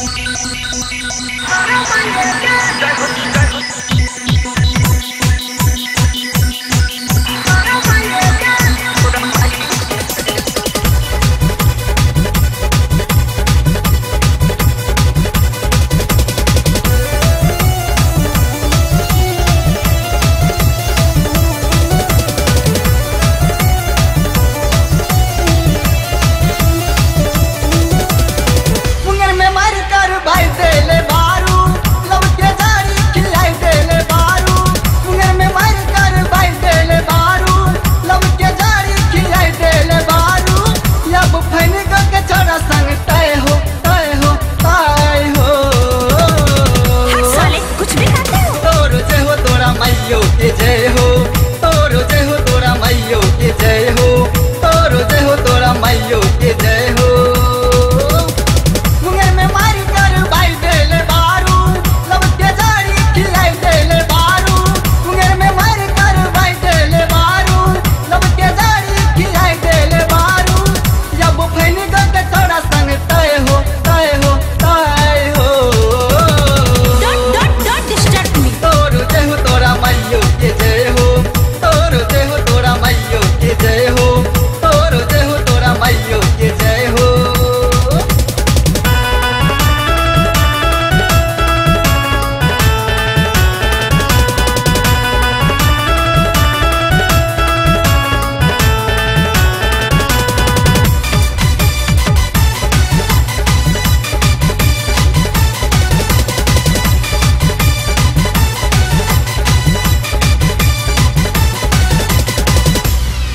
Oh my God!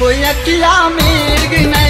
कोई अखिला मेघ न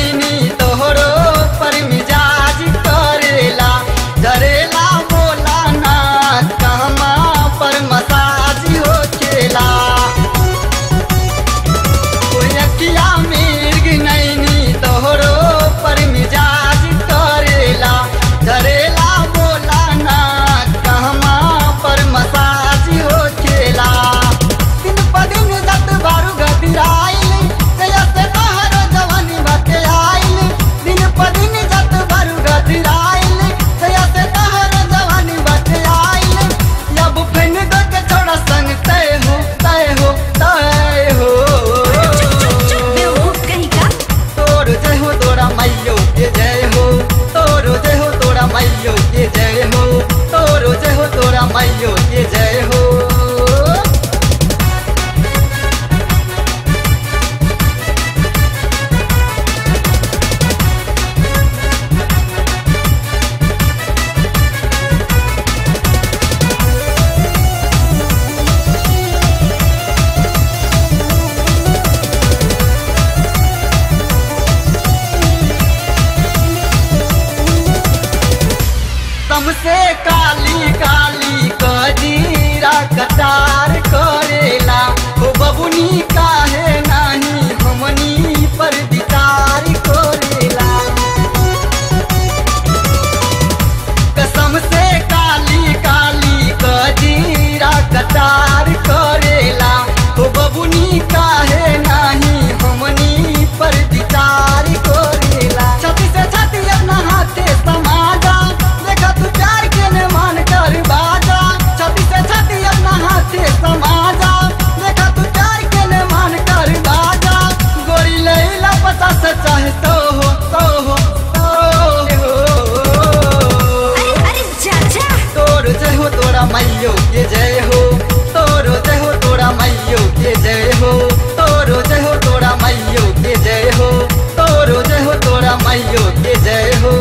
तोरा मैयो के जय हो। तोरो जय हो, तोरा मैयो के जय हो। तोरो जय हो, तोरा मैयो के जय हो। से काली काली कजीरा कतार करेला। बबुनी का तोर जय तोरा मैयो के जय हो तोर तोरा मैयो के जय हो तोर हो तोरा मैयो के जय हो तोर तोरा मैयो के जय हो।